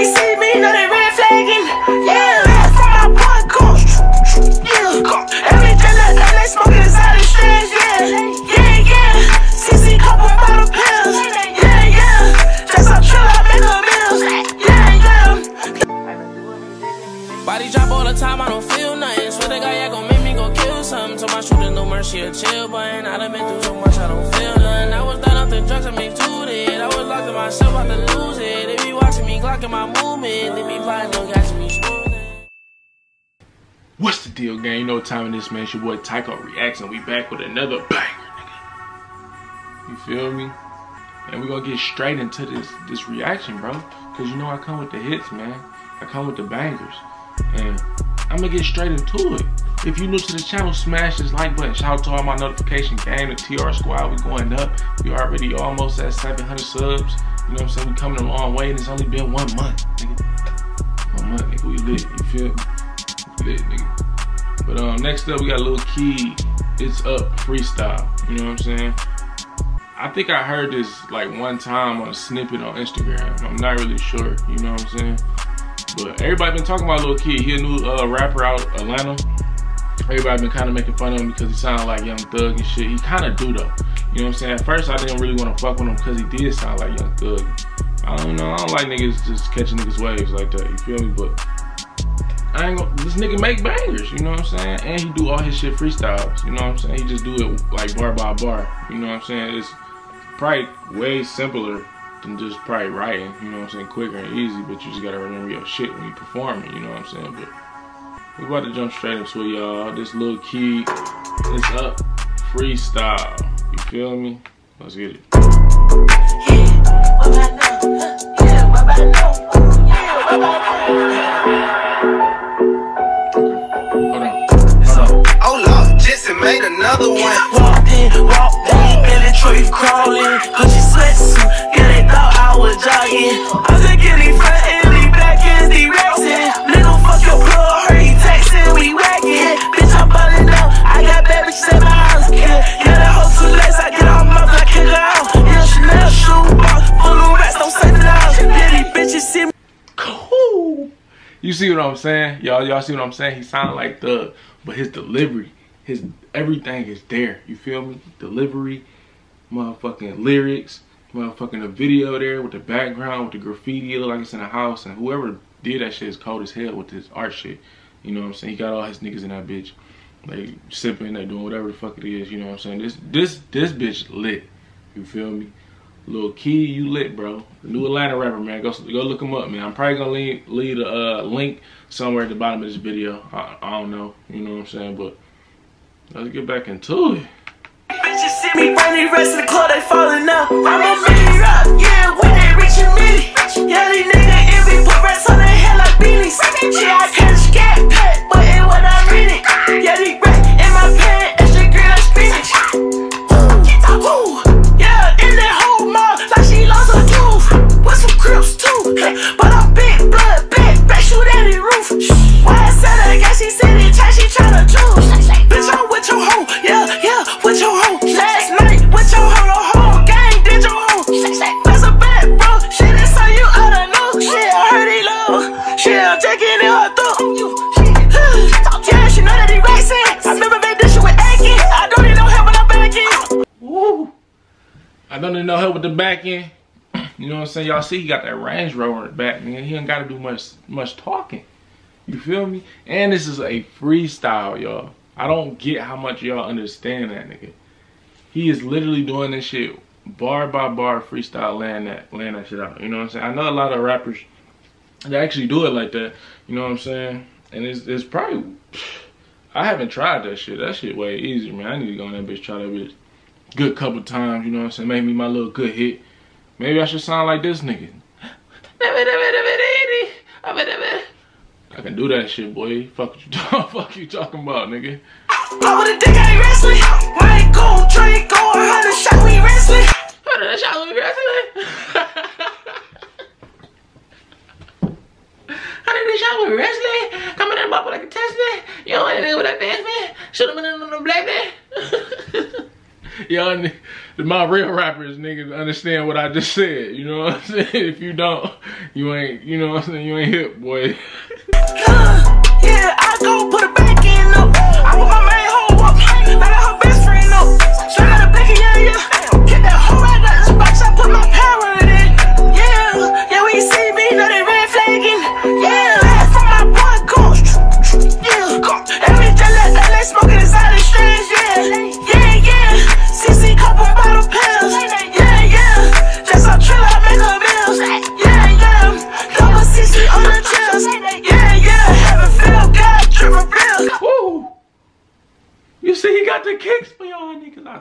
they see me, know they red flagging. Yeah, boy, go. Yeah, the strands. Yeah, yeah, yeah. CC couple pills. Yeah, yeah. Just I make a. Yeah, yeah. Body drop all the time, I don't feel nothing. Swear gon' make me go kill something. My shooter no mercy chill button. I done been through so much, I don't feel nothing. I was done off the drugs, I made two it. I was locked in myself, about to lose it. They me, clocking my movement. No gas me. What's the deal, gang? What time it is, man. It's your boy Tyco Reacts, and we back with another banger, nigga. You feel me? And we gonna get straight into this this reaction, bro. Cause you know I come with the hits, man. I come with the bangers. And I'm gonna get straight into it. If you're new to the channel, smash this like button. Shout out to all my notification gang, the TR squad. We going up. We already almost at 700 subs. You know what I'm saying? We coming a long way, and it's only been one month, nigga. One month, nigga. We lit. You feel me? Lit, nigga. But um, next up, we got a Lil Keed. It's up freestyle. You know what I'm saying? I think I heard this like one time on a snippet on Instagram. I'm not really sure. You know what I'm saying? But everybody been talking about Lil Keed. He a new uh, rapper out Atlanta. Everybody been kind of making fun of him because he sounded like Young Thug and shit. He kind of do though. You know what I'm saying? At first, I didn't really want to fuck with him because he did sound like Young Thug. I don't know. I don't like niggas just catching niggas waves like that. You feel me? But I ain't gonna. This nigga make bangers. You know what I'm saying? And he do all his shit freestyles. You know what I'm saying? He just do it like bar by bar. You know what I'm saying? It's probably way simpler than just probably writing, you know what I'm saying, quicker and easy, but you just gotta remember your shit when you perform it, you know what I'm saying? But we about to jump straight into it, y'all. This Lil Keed is up freestyle. You feel me? Let's get it. Yeah, I know? Yeah, what I know? Yeah, what I know? Hold on. Hold on. Oh Lord, Jesse made another one. Walked in, walked in, Billy Tree crawling, Gucci sweatsuit, yeah, they thought I was jogging. What I'm saying? Y'all, y'all see what I'm saying? He sounded like Thug, but his delivery, his everything is there. You feel me? Delivery, motherfucking lyrics, motherfucking the video there with the background, with the graffiti, like it's in a house, and whoever did that shit is cold as hell with this art shit. You know what I'm saying? He got all his niggas in that bitch. They sipping, they doing whatever the fuck it is, you know what I'm saying? This this this bitch lit. You feel me? Lil Keed, you lit, bro. New Atlanta rapper, man. Go go look him up, man. I'm probably gonna leave, leave a uh, link somewhere at the bottom of this video. I, I don't know, you know what I'm saying? But let's get back into it. Bitches see me run the rest of the club, they falling out. I'm a rock, No help with the back end. You know what I'm saying? Y'all see he got that Range Rover in the back, man. He ain't gotta do much much talking. You feel me? And this is a freestyle, y'all. I don't get how much y'all understand that nigga. He is literally doing this shit bar by bar freestyle laying that laying that shit out. You know what I'm saying? I know a lot of rappers they actually do it like that. You know what I'm saying? And it's it's probably I haven't tried that shit. That shit way easier, man. I need to go in that bitch, try that bitch good couple times, you know what I'm saying? Make me my little good hit. Maybe I should sound like this nigga. I can do that shit, boy. Fuck you, fuck you talking about, nigga. I would've think I ain't wrestling. I ain't gon' drink, going hundred shot, we wrestling. Hundred shot, we wrestling. Hundred shot, we wrestling. Coming in the bubble like a Tesla. You know anything with that dance, man? Shoot him in the black man. Y'all, my real rappers, niggas, understand what I just said. You know what I'm saying? If you don't, you ain't, you know what I'm saying? You ain't hip, boy. Uh, yeah, I go put it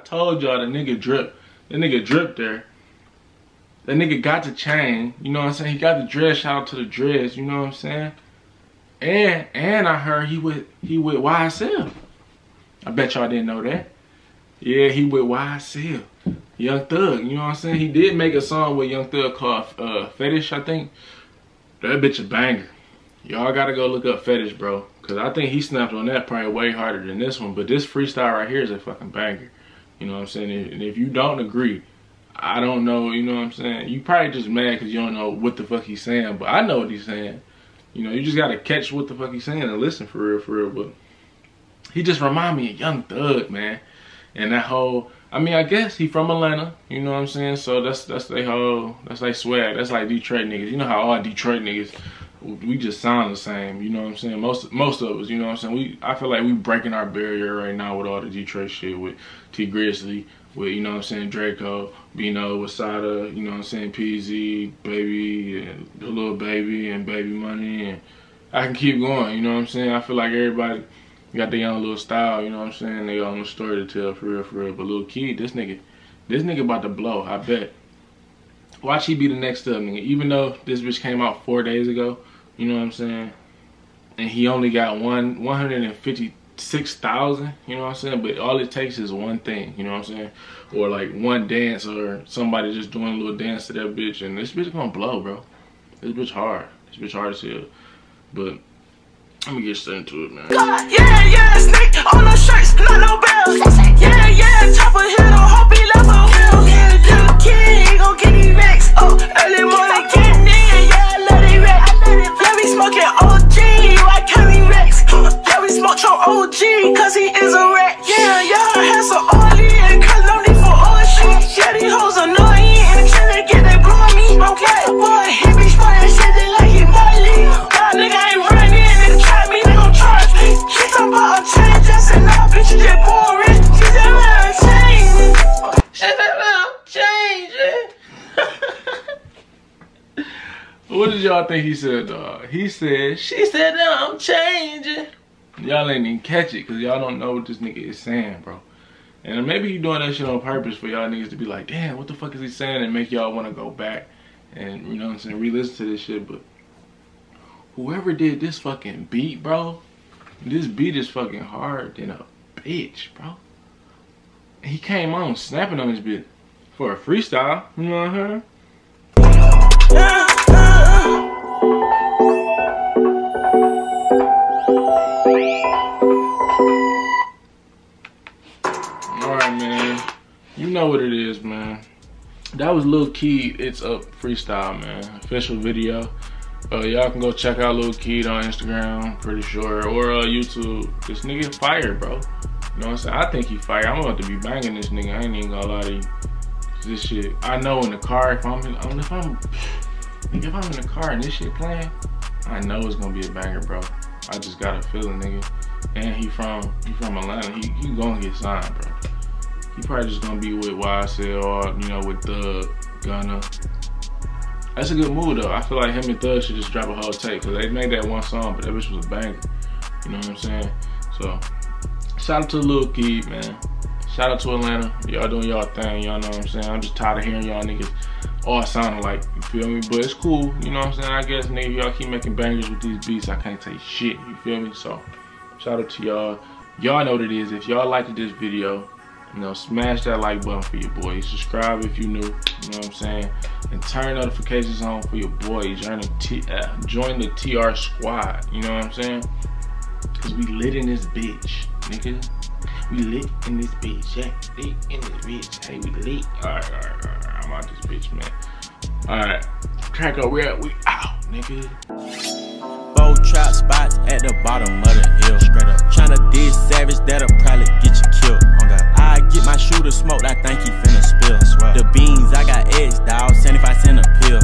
told y'all the nigga drip. The nigga drip there. The nigga got the chain. You know what I'm saying? He got the dress. Shout out to the dress. You know what I'm saying? And and I heard he with he with YSL. I bet y'all didn't know that. Yeah, he with YSL. Young Thug. You know what I'm saying? He did make a song with Young Thug called uh, Fetish, I think. That bitch a banger. Y'all gotta go look up Fetish, bro. Cause I think he snapped on that probably way harder than this one. But this freestyle right here is a fucking banger. You know what I'm saying? And if you don't agree, I don't know, you know what I'm saying? You probably just mad because you don't know what the fuck he's saying. But I know what he's saying. You know, you just gotta catch what the fuck he's saying and listen for real, for real. But he just remind me of Young Thug, man. And that whole, I mean, I guess he from Atlanta. You know what I'm saying? So that's that's their whole, that's like swag. That's like Detroit niggas. You know how all Detroit niggas, we just sound the same. You know what I'm saying? Most most of us, you know what I'm saying? We, I feel like we breaking our barrier right now with all the Detroit shit with Tee Grizzley, with you know what I'm saying Drego, Beno, Wasada, you know what I'm saying PZ, Baby, and the little baby and Baby Money, and I can keep going. You know what I'm saying? I feel like everybody got their own little style. You know what I'm saying? They own story to tell for real, for real. But Lil Keed, this nigga, this nigga about to blow. I bet. Watch he be the next up, nigga. Even though this bitch came out four days ago, you know what I'm saying? And he only got one 156,000, you know what I'm saying? But all it takes is one thing, you know what I'm saying? Or like one dance or somebody just doing a little dance to that bitch and this bitch gonna blow, bro. This bitch hard. This bitch hard as hell. But let me get straight into it, man. Yeah, yeah, snake on shirts, not no bells. Did y'all think he said, dog? He said, she said I'm changing. Y'all ain't even catch it because y'all don't know what this nigga is saying, bro. And maybe he doing that shit on purpose for y'all niggas to be like, damn, what the fuck is he saying? And make y'all want to go back and, you know what I'm saying, re-listen to this shit. But whoever did this fucking beat, bro, this beat is fucking hard than a bitch, bro. He came on snapping on this bitch for a freestyle. You know what I'm saying? You know what it is, man. That was Lil Keed, It's Up Freestyle, man. Official video. Uh, y'all can go check out Lil Keed on Instagram, pretty sure, or uh, YouTube. This nigga fire, bro. You know what I'm saying? I think he fire. I'm about to be banging this nigga. I ain't even gonna lie to you. This shit, I know in the car, if I'm, in, if I'm, nigga, if I'm in the car and this shit playing, I know it's gonna be a banger, bro. I just got a feeling, nigga. And he from, he from Atlanta. He, he gonna get signed, bro. He probably just gonna be with YSL or, you know, with Thug, Gunna. That's a good move though. I feel like him and Thug should just drop a whole tape because they made that one song, but that bitch was a banger. You know what I'm saying? So, shout out to Lil Keed, man. Shout out to Atlanta. Y'all doing y'all thing, y'all know what I'm saying? I'm just tired of hearing y'all niggas all sounding like, you feel me? But it's cool, you know what I'm saying? I guess nigga, y'all keep making bangers with these beats. I can't say shit, you feel me? So, shout out to y'all. Y'all know what it is. If y'all liked this video, you know, smash that like button for your boy. Subscribe if you new, you know what I'm saying? And turn notifications on for your boy. Join the, T, uh, join the TR squad, you know what I'm saying? Cause we lit in this bitch, nigga. We lit in this bitch, yeah. Lit in this bitch. Hey, we lit. Alright, alright, alright. I'm out this bitch, man. Alright. Crack up, we out. We out, nigga. Four trap spots at the bottom of the hill. Straight up. Tryna diss savage, that'll probably get you killed. Get my shooter smoked, I think he finna spill. The beans, I got eggs, dawg, 75 cent a pill.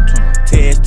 Test